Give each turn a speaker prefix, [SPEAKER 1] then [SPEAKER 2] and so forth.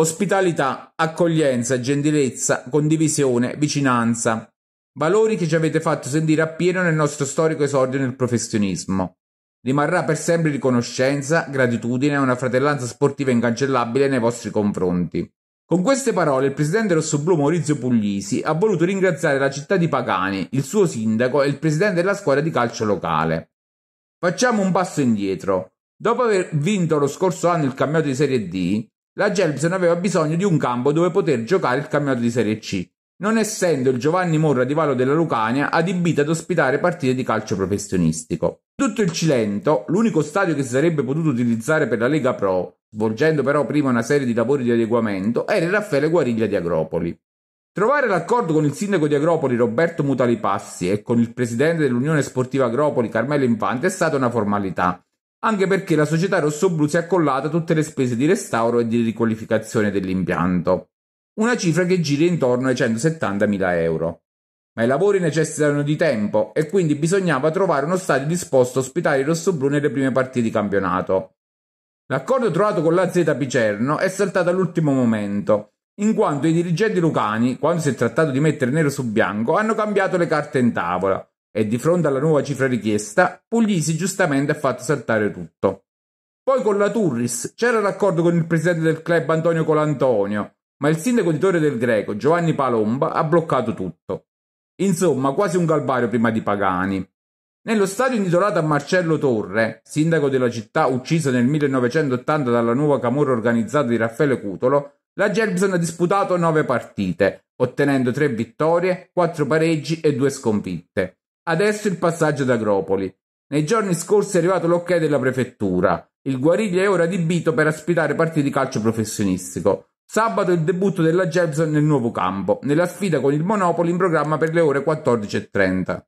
[SPEAKER 1] Ospitalità, accoglienza, gentilezza, condivisione, vicinanza. Valori che ci avete fatto sentire appieno nel nostro storico esordio nel professionismo. Rimarrà per sempre riconoscenza, gratitudine e una fratellanza sportiva incancellabile nei vostri confronti. Con queste parole il presidente rossoblù Maurizio Puglisi ha voluto ringraziare la città di Pagani, il suo sindaco e il presidente della squadra di calcio locale. Facciamo un passo indietro. Dopo aver vinto lo scorso anno il campionato di Serie D, la Gelbson aveva bisogno di un campo dove poter giocare il campionato di Serie C, non essendo il Giovanni Morra di Vallo della Lucania adibito ad ospitare partite di calcio professionistico. Tutto il Cilento, l'unico stadio che si sarebbe potuto utilizzare per la Lega Pro, svolgendo però prima una serie di lavori di adeguamento, era il Raffaele Guariglia di Agropoli. Trovare l'accordo con il sindaco di Agropoli Roberto Mutalipassi e con il presidente dell'Unione Sportiva Agropoli Carmelo Infante è stata una formalità, anche perché la società rossoblù si è accollata tutte le spese di restauro e di riqualificazione dell'impianto, una cifra che gira intorno ai 170.000 euro. Ma i lavori necessitano di tempo e quindi bisognava trovare uno stadio disposto a ospitare i rossoblù nelle prime partite di campionato. L'accordo trovato con la Z Picerno è saltato all'ultimo momento, in quanto i dirigenti lucani, quando si è trattato di mettere nero su bianco, hanno cambiato le carte in tavola e di fronte alla nuova cifra richiesta, Puglisi giustamente ha fatto saltare tutto. Poi con la Turris c'era l'accordo con il presidente del club Antonio Colantonio, ma il sindaco di Torre del Greco, Giovanni Palomba, ha bloccato tutto. Insomma, quasi un calvario prima di Pagani. Nello stadio intitolato a Marcello Torre, sindaco della città ucciso nel 1980 dalla nuova camorra organizzata di Raffaele Cutolo, la Gelbson ha disputato nove partite, ottenendo tre vittorie, quattro pareggi e due sconfitte. Adesso il passaggio ad Agropoli. Nei giorni scorsi è arrivato l'ok della prefettura. Il Guariglia è ora adibito per ospitare partite di calcio professionistico. Sabato il debutto della Gelbson nel nuovo campo, nella sfida con il Monopoli in programma per le ore 14.30.